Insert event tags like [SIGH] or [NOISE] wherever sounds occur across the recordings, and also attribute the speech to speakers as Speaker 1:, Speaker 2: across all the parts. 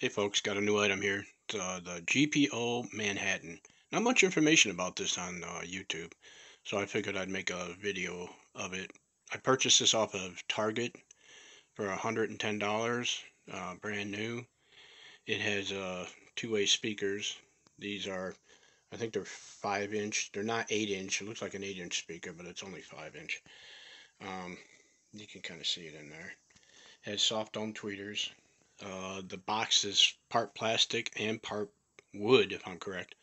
Speaker 1: Hey folks, got a new item here. It's, uh, the GPO Manhattan. Not much information about this on uh, YouTube, so I figured I'd make a video of it. I purchased this off of Target for $110, uh, brand new. It has uh, two-way speakers. These are, I think they're 5 inch. They're not 8 inch. It looks like an 8 inch speaker, but it's only 5 inch. Um, you can kind of see it in there. It has soft dome tweeters. Uh, the box is part plastic and part wood, if I'm correct.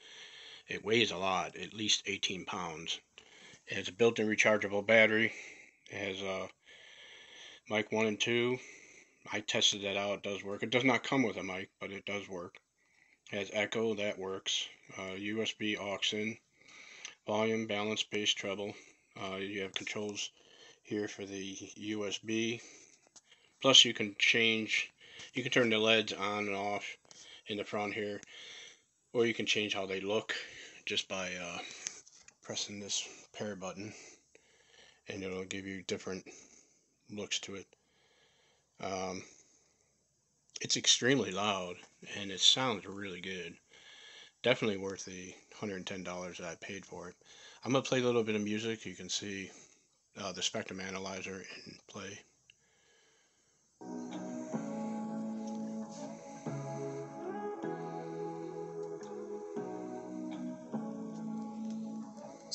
Speaker 1: It weighs a lot, at least 18 pounds. It has a built-in rechargeable battery. It has a mic 1 and 2. I tested that out. It does work. It does not come with a mic, but it does work. It has echo. That works. Uh, USB aux in. Volume, balance, bass, treble. Uh, you have controls here for the USB. Plus you can change you can turn the LEDs on and off in the front here, or you can change how they look just by uh, pressing this pair button, and it'll give you different looks to it. Um, it's extremely loud, and it sounds really good. Definitely worth the $110 that I paid for it. I'm going to play a little bit of music. You can see uh, the spectrum analyzer in play.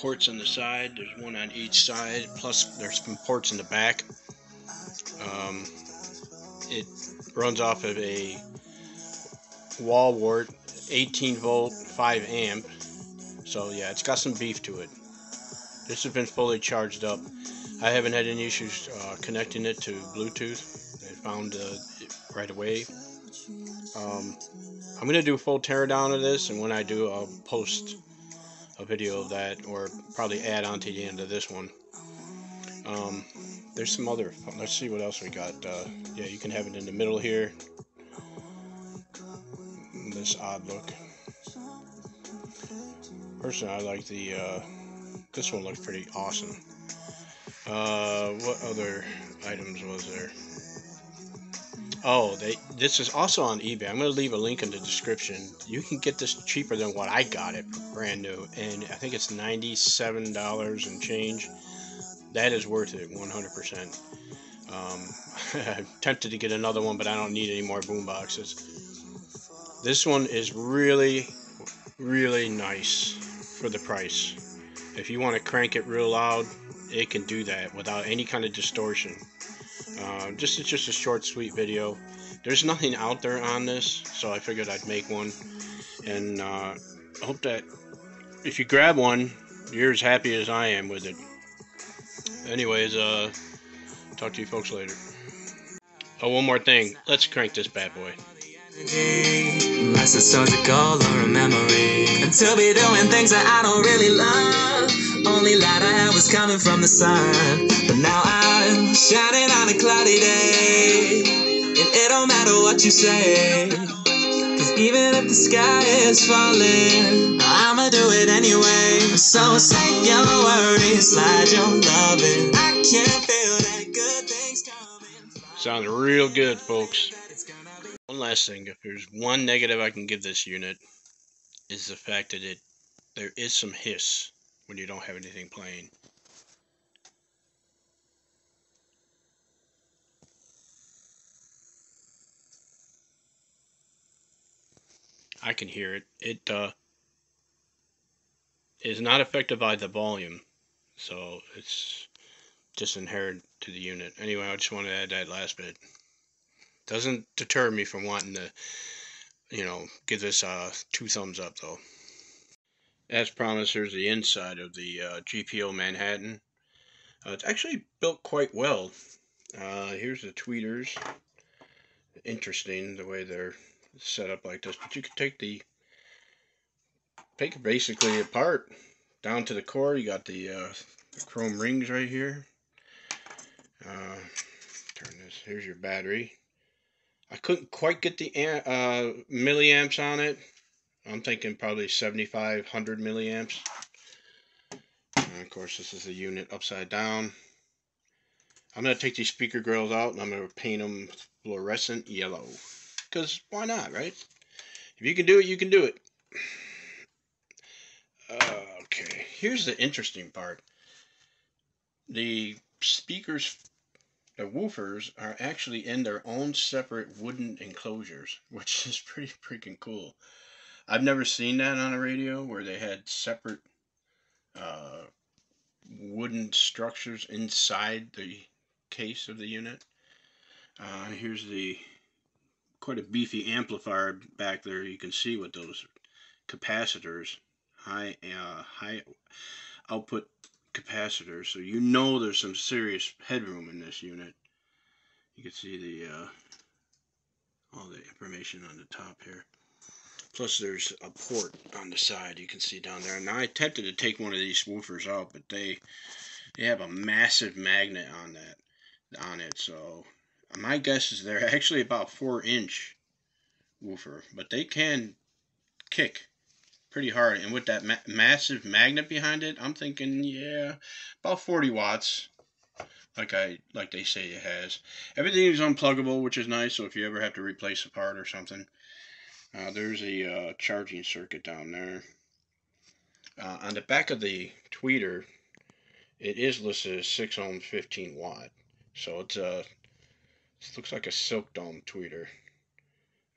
Speaker 1: ports on the side. There's one on each side. Plus, there's some ports in the back. Um, it runs off of a wall wart 18 volt 5 amp so yeah it's got some beef to it this has been fully charged up I haven't had any issues uh, connecting it to Bluetooth I found uh, it right away um, I'm gonna do a full teardown of this and when I do I'll post a video of that or probably add on to the end of this one. Um, there's some other, let's see what else we got. Uh, yeah, you can have it in the middle here. This odd look. Personally, I like the, uh, this one looks pretty awesome. Uh, what other items was there? Oh, they this is also on eBay. I'm going to leave a link in the description. You can get this cheaper than what I got it, brand new, and I think it's $97 and change. That is worth it, 100%. Um, [LAUGHS] I'm tempted to get another one, but I don't need any more boom boxes. This one is really, really nice for the price. If you want to crank it real loud, it can do that without any kind of distortion. Uh, just it's just a short, sweet video. There's nothing out there on this, so I figured I'd make one. And uh, I hope that if you grab one, you're as happy as I am with it. Anyways, uh, talk to you folks later. Oh, one more thing. Let's crank this bad boy. Unless it's surgical or a memory. Doing things that I don't really love. Only light I had was coming from the sun. But now I'm shining on a cloudy day. And it don't matter what you say. Cause even if the sky is falling, I'ma do it anyway. So say your worries, slide your loving. I can feel that good things coming. Sounds real good, folks. One last thing, if there's one negative I can give this unit, is the fact that it there is some hiss when you don't have anything playing. I can hear it. It uh, is not affected by the volume, so it's just inherent to the unit. Anyway, I just wanted to add that last bit. Doesn't deter me from wanting to, you know, give this uh, two thumbs up though. As promised, here's the inside of the uh, GPO Manhattan. Uh, it's actually built quite well. Uh, here's the tweeters. Interesting the way they're set up like this. But you can take the take it basically apart down to the core. You got the, uh, the chrome rings right here. Uh, turn this. Here's your battery. I couldn't quite get the uh, milliamps on it. I'm thinking probably 7,500 milliamps. And of course, this is the unit upside down. I'm going to take these speaker grills out and I'm going to paint them fluorescent yellow. Because why not, right? If you can do it, you can do it. Uh, okay, here's the interesting part. The speakers, the woofers, are actually in their own separate wooden enclosures, [LAUGHS] which is pretty freaking cool. I've never seen that on a radio where they had separate uh, wooden structures inside the case of the unit. Uh, here's the quite a beefy amplifier back there. You can see what those capacitors, high uh, high output capacitors. So you know there's some serious headroom in this unit. You can see the uh, all the information on the top here. Plus there's a port on the side you can see down there. And I attempted to take one of these woofers out, but they they have a massive magnet on that on it. So my guess is they're [LAUGHS] actually about four inch woofer, but they can kick pretty hard. And with that ma massive magnet behind it, I'm thinking, yeah, about 40 watts, like I like they say it has. Everything is unpluggable, which is nice. So if you ever have to replace a part or something, uh, there's a uh, charging circuit down there. Uh, on the back of the tweeter, it is listed as 6 ohm 15 watt. So it's a, it looks like a silk dome tweeter.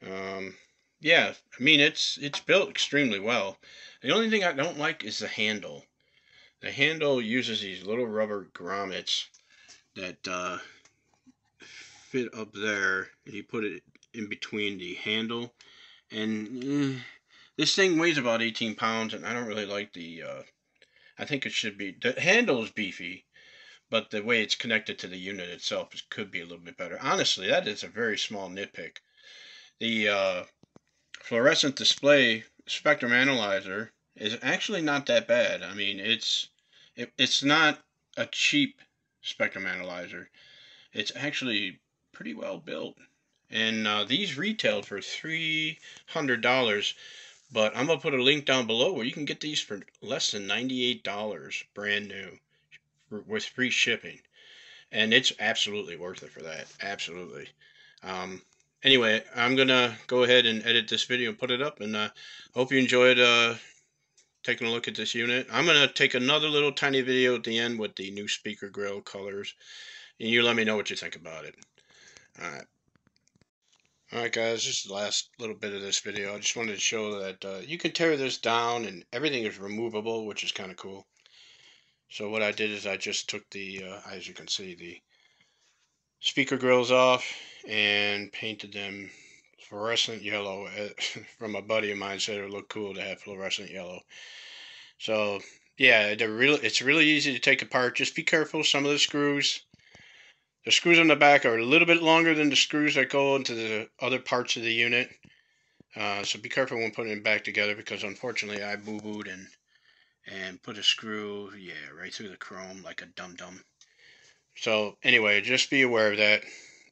Speaker 1: Um, yeah, I mean it's it's built extremely well. The only thing I don't like is the handle. The handle uses these little rubber grommets that uh, fit up there. You put it in between the handle, and eh, this thing weighs about 18 pounds, and I don't really like the. Uh, I think it should be the handle is beefy, but the way it's connected to the unit itself could be a little bit better. Honestly, that is a very small nitpick. The uh, fluorescent display spectrum analyzer is actually not that bad. I mean, it's it, it's not a cheap spectrum analyzer. It's actually pretty well built. And uh, these retailed for $300, but I'm to put a link down below where you can get these for less than $98 brand new with free shipping. And it's absolutely worth it for that. Absolutely. Um, anyway, I'm going to go ahead and edit this video and put it up. And uh, hope you enjoyed uh, taking a look at this unit. I'm going to take another little tiny video at the end with the new speaker grill colors. And you let me know what you think about it. Alright. Alright guys, this is the last little bit of this video. I just wanted to show that uh, you can tear this down and everything is removable, which is kind of cool. So what I did is I just took the, uh, as you can see, the speaker grills off and painted them fluorescent yellow. [LAUGHS] From a buddy of mine said it would look cool to have fluorescent yellow. So yeah, really, it's really easy to take apart. Just be careful. Some of the screws, the screws on the back are a little bit longer than the screws that go into the other parts of the unit. Uh, so be careful when putting it back together because unfortunately I boo-booed and and put a screw, yeah, right through the chrome like a dum-dum. So anyway, just be aware of that.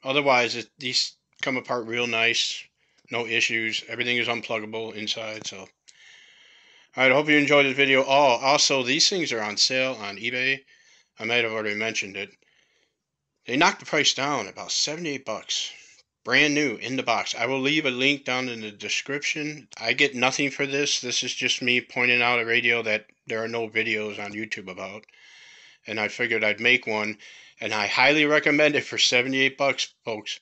Speaker 1: Otherwise, it, these come apart real nice, no issues. Everything is unpluggable inside. So, all right, I hope you enjoyed this video. Oh, also, these things are on sale on eBay. I might have already mentioned it. They knocked the price down about 78 bucks brand new in the box. I will leave a link down in the description. I get nothing for this. This is just me pointing out a radio that there are no videos on YouTube about. And I figured I'd make one. And I highly recommend it for 78 bucks, folks.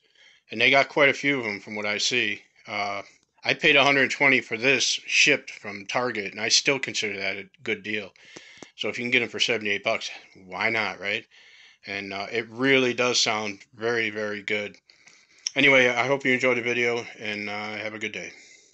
Speaker 1: And they got quite a few of them from what I see. Uh, I paid 120 for this shipped from Target, and I still consider that a good deal. So if you can get them for 78 bucks, why not, right? And uh, it really does sound very, very good. Anyway, I hope you enjoyed the video and uh, have a good day.